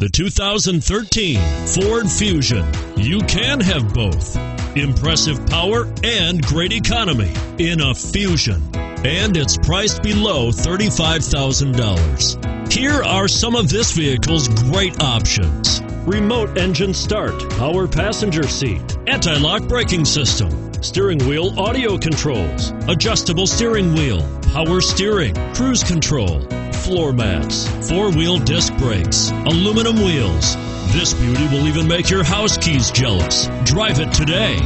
The 2013 Ford Fusion. You can have both. Impressive power and great economy in a Fusion. And it's priced below $35,000. Here are some of this vehicle's great options. Remote engine start, power passenger seat, anti-lock braking system, steering wheel audio controls, adjustable steering wheel, power steering, cruise control, floor mats, four wheel disc brakes, aluminum wheels. This beauty will even make your house keys jealous. Drive it today.